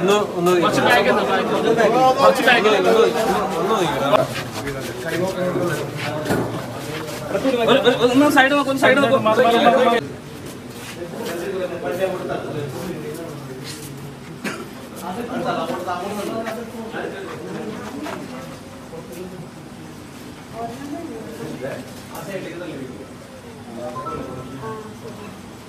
오늘 오늘 맞춤 알겠어 맞춤 알겠어 오늘 오늘 오늘 side में कौन side में असे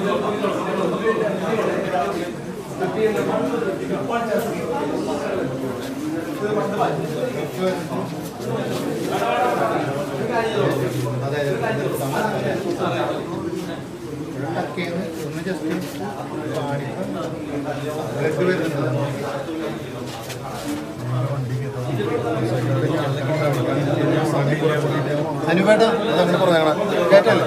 സൈഡ് നോക്കും ഒന്ന് ജസ്റ്റ് ബ്ലഡ് വരുന്നുണ്ട് അനുവേട്ട അതങ്ങനെ പറഞ്ഞാണ് കേട്ടല്ലേ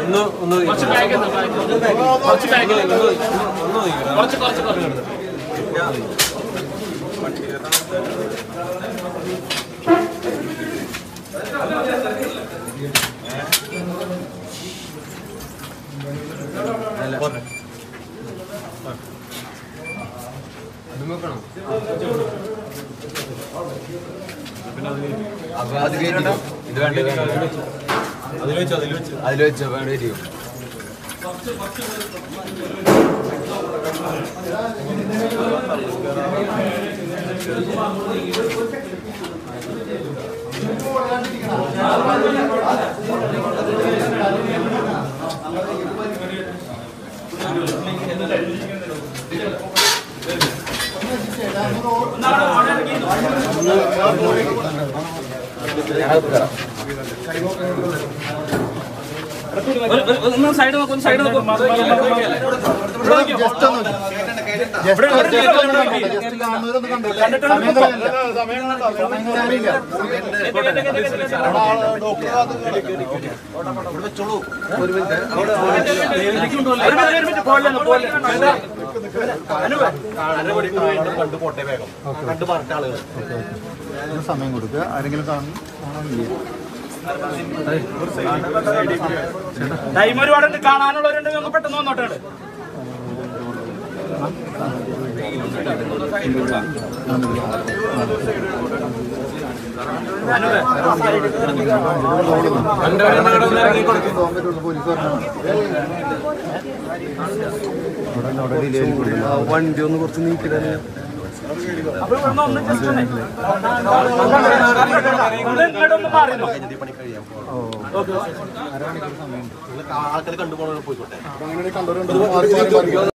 ഒന്ന് ഒന്ന് കുറച്ച് ബാഗ് കുറച്ച് ബാഗ് ഒന്ന് ഒന്ന് കുറച്ച് കുറച്ച് കുറച്ച് ഇത് വേണ്ട അതിൽ വെച്ച് അതിൽ വെച്ച് അതിൽ വെച്ചോ വേണ്ട ഇരിക്കും ഒന്ന് സൈഡ് നോക്കും ഒന്ന് സൈഡ് നോക്കും ഒരു മിനിറ്റ് ജസ്റ്റ് ജസ്റ്റ് കണ്ടില്ല സമയം കളയല്ല സമയം കൊടുക്കുക ആരെങ്കിലും കാണാനില്ല ടൈം ഒരുപാടുണ്ട്. കാണാനുള്ളവരുണ്ട്. പെട്ടെന്ന് വന്നോട്ടെ വണ്ടി ഒന്ന് കുറച്ച് മാറിയോ ആൾക്കാർ കണ്ടുപോകണ പോയിക്കോട്ടെ